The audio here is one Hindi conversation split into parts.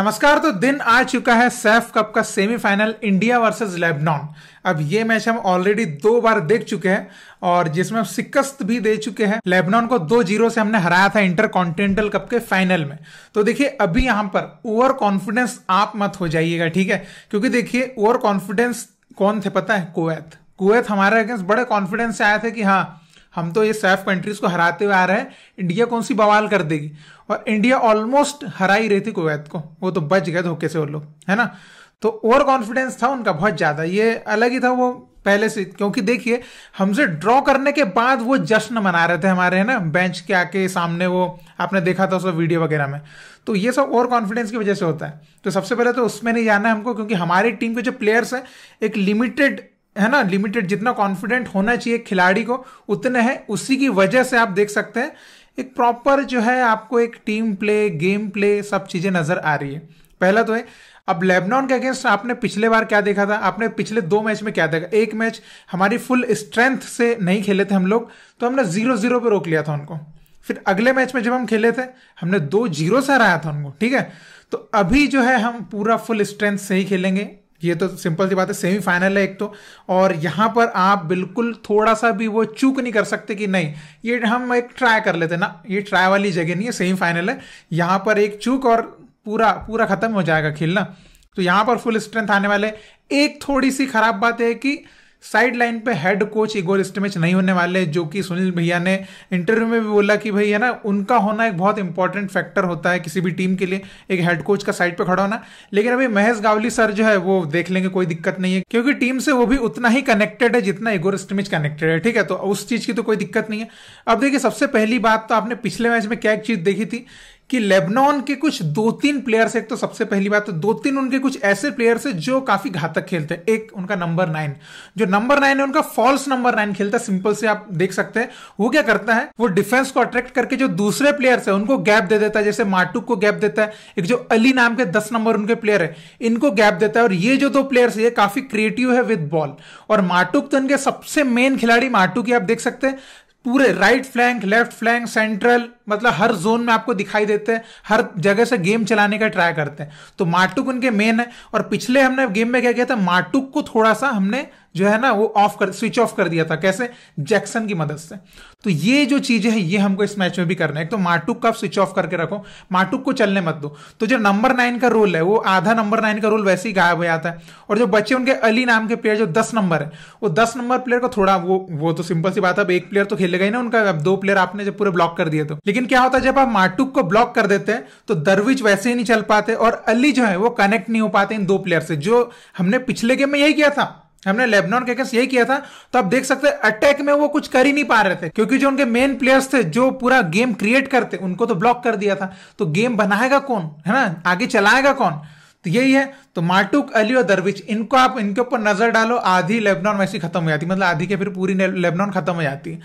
नमस्कार तो दिन आ चुका है सैफ कप का सेमीफाइनल इंडिया वर्सेस लेबनान। अब ये मैच हम ऑलरेडी दो बार देख चुके हैं और जिसमें हम शिकस्त भी दे चुके हैं। लेबनान को दो ज़ीरो से हमने हराया था इंटर कॉन्टिनेंटल कप के फाइनल में। तो देखिए, अभी यहाँ पर ओवर कॉन्फिडेंस आप मत हो जाइएगा, ठीक है? क्योंकि देखिए, ओवर कॉन्फिडेंस कौन थे पता है? कुवैत। कुवैत हमारे अगेंस्ट बड़े कॉन्फिडेंस से आए थे कि हाँ हम तो ये सेफ़ कंट्रीज़ को हराते हुए आ रहे हैं। इंडिया कौन सी बवाल कर देगी? और इंडिया ऑलमोस्ट हरा ही रही थी कुवैत को। वो तो बच गए धोखे से वो लोग, है ना? तो ओवर कॉन्फिडेंस था उनका बहुत ज़्यादा। ये अलग ही था वो पहले से। क्योंकि देखिए, हमसे ड्रॉ करने के बाद वो जश्न मना रहे थे हमारे, है ना? बेंच के आके सामने वो, आपने देखा था उसका वीडियो वगैरह में। तो ये सब ओवर कॉन्फिडेंस की वजह से होता है। तो सबसे पहले तो उसमें नहीं जाना है हमको, क्योंकि हमारी टीम के जो प्लेयर्स हैं, एक लिमिटेड है ना लिमिटेड जितना कॉन्फिडेंट होना चाहिए खिलाड़ी को, उतने हैं। उसी की वजह से आप देख सकते हैं, एक प्रॉपर जो है आपको एक टीम प्ले गेम प्ले सब चीज़ें नज़र आ रही है। पहला तो है, अब लेबनॉन के अगेंस्ट आपने पिछले बार क्या देखा था? आपने पिछले दो मैच में क्या देखा? एक मैच हमारी फुल स्ट्रेंथ से नहीं खेले थे हम लोग तो हमने ज़ीरो ज़ीरो पे रोक लिया था उनको। फिर अगले मैच में जब हम खेले थे, हमने दो ज़ीरो से हराया था उनको, ठीक है? तो अभी जो है हम पूरा फुल स्ट्रेंथ से ही खेलेंगे। ये तो सिंपल सी बात है सेमीफाइनल है एक तो। और यहाँ पर आप बिल्कुल थोड़ा सा भी वो चूक नहीं कर सकते कि नहीं, ये हम एक ट्राई कर लेते ना, ये ट्राई वाली जगह नहीं है सेमीफाइनल है। यहाँ पर एक चूक और पूरा पूरा खत्म हो जाएगा खेलना। तो यहाँ पर फुल स्ट्रेंथ आने वाले एक थोड़ी सी खराब बात है कि साइड लाइन पे हेड कोच इगोर स्टमिच नहीं होने वाले, जो कि सुनील भैया ने इंटरव्यू में भी बोला कि भाई है ना, उनका होना एक बहुत इंपॉर्टेंट फैक्टर होता है किसी भी टीम के लिए, एक हेड कोच का साइड पे खड़ा होना। लेकिन अभी महेश गावली सर जो है, वो देख लेंगे, कोई दिक्कत नहीं है, क्योंकि टीम से वो भी उतना ही कनेक्टेड है जितना इगोर स्टमिच कनेक्टेड है, ठीक है? तो उस चीज़ की तो कोई दिक्कत नहीं है। अब देखिए, सबसे पहली बात तो आपने पिछले मैच में क्या एक चीज़ देखी थी कि लेबनान के कुछ दो तीन प्लेयर्स एक तो सबसे पहली बात तो दो तीन उनके कुछ ऐसे प्लेयर्स है जो काफ़ी घातक खेलते हैं। एक उनका नंबर नाइन जो नंबर नाइन है, उनका फॉल्स नंबर नाइन खेलता है। सिंपल से आप देख सकते हैं। वो क्या करता है? वो डिफेंस को अट्रैक्ट करके जो दूसरे प्लेयर्स है, उनको गैप दे देता है। जैसे माटुक को गैप देता है। एक जो अली नाम के दस नंबर उनके प्लेयर है, इनको गैप देता है। और ये जो दो प्लेयर्स है, ये काफ़ी क्रिएटिव है विद बॉल और माटुक तो इनके सबसे मेन खिलाड़ी माटुक ही आप देख सकते हैं। पूरे right flank left flank central मतलब हर जोन में आपको दिखाई देते हैं, हर जगह से गेम चलाने का ट्राई करते हैं। तो माटुक उनके मेन है, और पिछले हमने गेम में क्या किया था माटुक को थोड़ा सा हमने जो है ना, वो ऑफ़ कर स्विच ऑफ़ कर दिया था। कैसे? जैक्सन की मदद से। तो ये जो चीज़ें हैं, ये हमको इस मैच में भी करना है। एक तो माटुक का स्विच ऑफ़ करके रखो। माटुक को चलने मत दो। तो जो नंबर नाइन का रोल है, वो आधा नंबर नाइन का रोल वैसे ही गायब हो जाता है। और जो बच्चे उनके अली नाम के प्लेयर जो दस नंबर है, वो दस नंबर प्लेयर को थोड़ा वो वो तो सिंपल सी बात है, अब एक प्लेयर तो खेलेगा ही ना उनका। अब दो प्लेयर आपने जब पूरे ब्लॉक कर दिए तो। लेकिन क्या होता है, जब आप माटुक को ब्लॉक कर देते हैं तो दरविच वैसे ही नहीं चल पाते और अली जो है, वो कनेक्ट नहीं हो पाते इन दो प्लेयर से। जो हमने पिछले गेम में यही किया था। हमने लेबनॉन के केस यही किया था तो आप देख सकते हैं अटैक में वो कुछ कर ही नहीं पा रहे थे, क्योंकि जो उनके मेन प्लेयर्स थे, जो पूरा गेम क्रिएट करते, उनको तो ब्लॉक कर दिया था। तो गेम बनाएगा कौन? है ना? आगे चलाएगा कौन? तो यही है। तो माटुक अली और दरविच इनको आप, इनके ऊपर नज़र डालो, आधी लेबनान वैसी खत्म हो जाती मतलब आधी के फिर पूरी लेबनान खत्म हो जाती।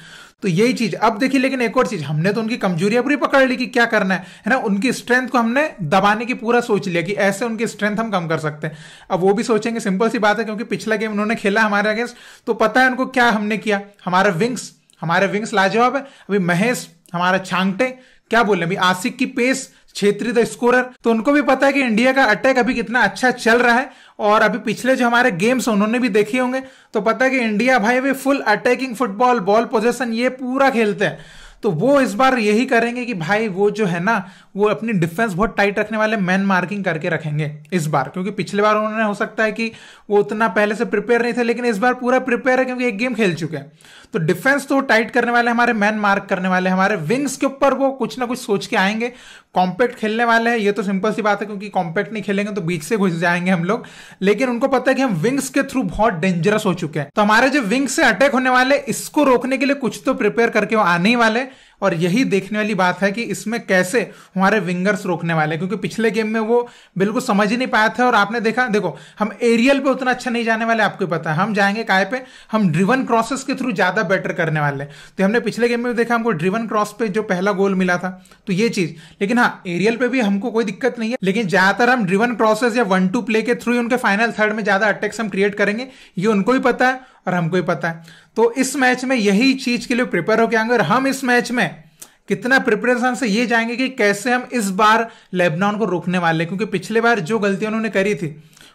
तो यही चीज़। अब देखिए, लेकिन एक और चीज़, हमने तो उनकी कमजोरियाँ पूरी पकड़ ली कि क्या करना है है ना? उनकी स्ट्रेंथ को हमने दबाने की पूरा सोच लिया कि ऐसे उनकी स्ट्रेंथ हम कम कर सकते हैं। अब वो भी सोचेंगे सिंपल सी बात है, क्योंकि पिछला गेम उन्होंने खेला हमारे अगेंस्ट तो पता है उनको क्या हमने किया? हमारे विंग्स हमारे विंग्स लाजवाब है। अभी महेश, हमारा छांगटे क्या बोल अभी आसिक की पेस क्षेत्रीय स्कोरर तो उनको भी पता है कि इंडिया का अटैक अभी कितना अच्छा चल रहा है। और अभी पिछले जो हमारे गेम्स उन्होंने भी देखे होंगे। तो पता है कि इंडिया भाई वे full attacking football ball possession ये पूरा खेलते हैं। तो वो इस बार यही करेंगे कि भाई वो जो है ना, वो अपनी डिफेंस बहुत टाइट रखने वाले मैन मार्किंग करके रखेंगे इस बार। क्योंकि पिछले बार उन्होंने, हो सकता है कि वो उतना पहले से प्रिपेयर नहीं थे, लेकिन इस बार पूरा प्रिपेयर है क्योंकि एक गेम खेल चुके हैं। तो डिफेंस तो टाइट करने वाले हमारे मैन मार्क करने वाले, हमारे विंग्स के ऊपर वो कुछ ना कुछ सोच के आएँगे। कॉम्पैक्ट खेलने वाले हैं, ये तो सिंपल सी बात है क्योंकि कॉम्पैक्ट नहीं खेलेंगे तो बीच से घुस जाएँगे हम लोग। लेकिन उनको पता है कि हम विंग्स के थ्रू बहुत डेंजरस हो चुके हैं। तो हमारे जो विंग्स से अटैक होने वाले, इसको रोकने के लिए कुछ तो प्रिपेयर करके वो आने ही वाले और यही देखने वाली बात है कि इसमें कैसे हमारे विंगर्स रोकने वाले क्योंकि पिछले गेम में वो बिल्कुल समझ ही नहीं पाया था और आपने देखा, देखो, हम एरियल पे उतना अच्छा नहीं जाने वाले, आपको पता है। हम जाएँगे काय पे? हम ड्रिवन क्रॉसेस के थ्रू ज़्यादा बेटर करने वाले तो हमने पिछले गेम में भी देखा, हमको ड्रिवन क्रॉस पे जो पहला गोल मिला था तो ये चीज़। लेकिन हाँ एरियल पे भी हमको कोई दिक्कत नहीं है, लेकिन ज़्यादातर हम ड्रिवन क्रॉसेस या वन टू प्ले के थ्रू उनके फाइनल थर्ड में ज़्यादा अटैक्स हम क्रिएट करेंगे, ये उनको भी पता है। और हमको भी पता है। तो इस मैच में यही चीज़ के लिए प्रिपेयर होकर आएँगे और हम इस मैच में कितना प्रिपरेशन से ये जाएँगे कि कैसे हम इस बार लेबनान को रोकने वाले क्योंकि पिछले बार जो गलती उन्होंने करी थी,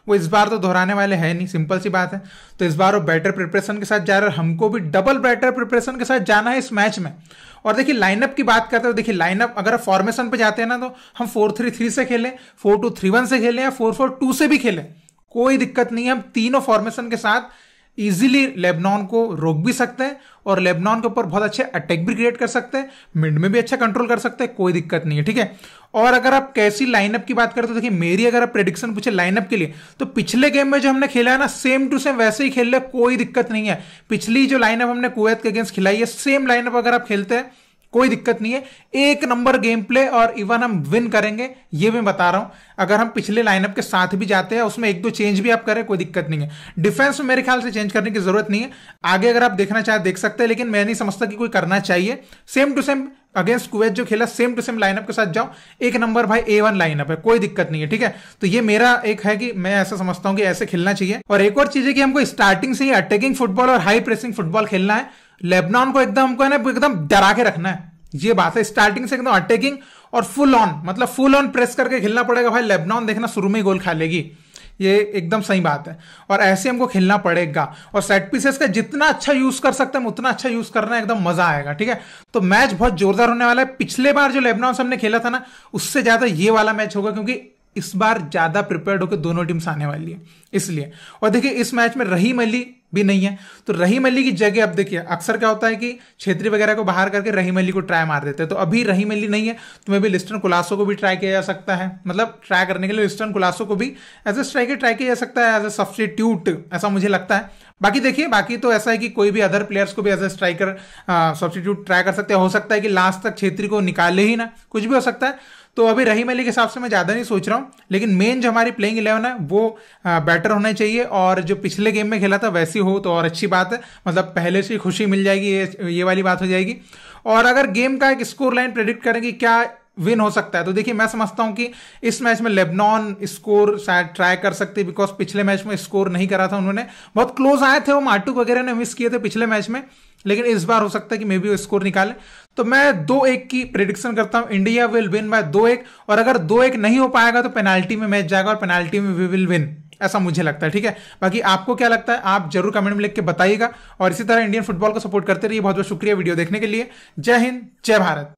वो इस बार तो दोहराने वाले हैं नहीं सिंपल सी बात है। तो इस बार वो बेटर प्रिपरेशन के साथ जा रहे हैं हमको भी डबल बेटर प्रिपरेशन के साथ जाना है इस मैच में। और देखिए लाइनअप की बात करते हो देखिए लाइनअप अगर फॉर्मेशन पे जाते हैं ना तो हम फोर थ्री थ्री से खेलें फोर टू थ्री वन से खेलें या फोर फोर टू से भी खेलें। कोई दिक्कत नहीं है, हम तीनों फॉर्मेशन के साथ इजीली लेबनान को रोक भी सकते हैं और लेबनान के ऊपर बहुत अच्छे अटैक भी क्रिएट कर सकते हैं मिड में भी अच्छा कंट्रोल कर सकते हैं, कोई दिक्कत नहीं है, ठीक है? और अगर आप कैसी लाइनअप की बात करें तो देखिए, मेरी अगर आप प्रेडिक्शन पूछे लाइनअप के लिए तो पिछले गेम में जो हमने खेला है ना सेम टू सेम वैसे ही खेल ले कोई दिक्कत नहीं है। पिछली जो लाइनअप हमने कुवैत के अगेंस्ट खिलाई है सेम लाइनअप अगर आप खेलते हैं कोई दिक्कत नहीं है। एक नंबर गेम प्ले और इवन हम विन करेंगे, ये मैं बता रहा हूँ। अगर हम पिछले लाइनअप के साथ भी जाते हैं, उसमें एक दो चेंज भी आप करें, कोई दिक्कत नहीं है। डिफेंस में मेरे ख्याल से चेंज करने की ज़रूरत नहीं है। आगे अगर आप देखना चाहे, देख सकते हैं, लेकिन मैं नहीं समझता कि कोई करना चाहिए। Same to same against Kuwait जो खेला सेम टू सेम लाइनअप के साथ जाओ एक नंबर भाई ए वन लाइनअप है, कोई दिक्कत नहीं है, ठीक है? तो ये मेरा एक है कि मैं ऐसा समझता हूँ कि ऐसे खेलना चाहिए। और एक और चीज़ है कि हमको स्टार्टिंग से ही अटैकिंग फुटबॉल और हाई प्रेसिंग फुटबॉल खेलना है। लेबनान को एकदम, हमको है ना, एकदम डरा के रखना है। ये बात है स्टार्टिंग से एकदम अटैकिंग और फुल ऑन मतलब फुल ऑन प्रेस करके खेलना पड़ेगा भाई। लेबनान देखना शुरू में ही गोल खा लेगी। ये एकदम सही बात है। और ऐसे हमको खेलना पड़ेगा। और सेट पीसेस का जितना अच्छा यूज़ कर सकते हैं उतना अच्छा यूज़ करना एकदम मज़ा आएगा, ठीक है? तो मैच बहुत जोरदार होने वाला है। पिछले बार जो लेबनान से हमने खेला था ना, उससे ज़्यादा ये वाला मैच होगा, क्योंकि इस बार ज़्यादा प्रिपेयर्ड होकर दोनों टीम्स आने वाली है। इसलिए। और देखिए, इस मैच में रहीम अली भी नहीं है। तो रहीम अली की जगह अब देखिए, अक्सर क्या होता है कि छेत्री वगैरह को बाहर करके रहीम अली को ट्राई मार देते हैं। तो अभी रहीम अली नहीं है तो मे भी लिस्टन कुलासो को भी ट्राई किया जा सकता है। मतलब ट्राई करने के लिए लिस्टन कुलासो को भी एज ए स्ट्राइकर ट्राई किया जा सकता है एज ए सब्सटीट्यूट ऐसा मुझे लगता है। बाकी देखिए, बाकी तो ऐसा है कि कोई भी अदर प्लेयर्स को भी as a striker substitute try कर सकते हैं। हो सकता है कि लास्ट तक छेत्री को निकाले ही ना। कुछ भी हो सकता है। तो अभी रहीम अली के हिसाब से मैं ज़्यादा नहीं सोच रहा हूँ, लेकिन मेन जो हमारी प्लेइंग इलेवन है, वो बेटर होना चाहिए, और जो पिछले गेम में खेला था, वैसी हो तो और अच्छी बात है। मतलब पहले से खुशी मिल जाएगी, ये ये वाली बात हो जाएगी। और अगर गेम का एक स्कोर लाइन प्रेडिक्ट करेंगे क्या विन हो सकता है तो देखिए मैं समझता हूँ कि इस मैच में लेबनॉन स्कोर शायद ट्राई कर सकती बिकॉज़ पिछले मैच में स्कोर नहीं करा था उन्होंने। बहुत क्लोज आए थे वो माटुक वगैरह ने मिस किए थे पिछले मैच में। लेकिन इस बार हो सकता है कि मे बी वो स्कोर निकाले। तो मैं दो एक की प्रिडिक्शन करता हूँ। इंडिया विल विन बाय दो एक। और अगर दो एक नहीं हो पाएगा तो पेनाल्टी में मैच जाएगा और पेनाल्टी में वी विल विन ऐसा मुझे लगता है, ठीक है? बाकी आपको क्या लगता है, आप ज़रूर कमेंट में लिख के बताइएगा। और इसी तरह इंडियन फुटबॉल को सपोर्ट करते रहिए। बहुत बहुत शुक्रिया वीडियो देखने के लिए। जय हिंद, जय भारत।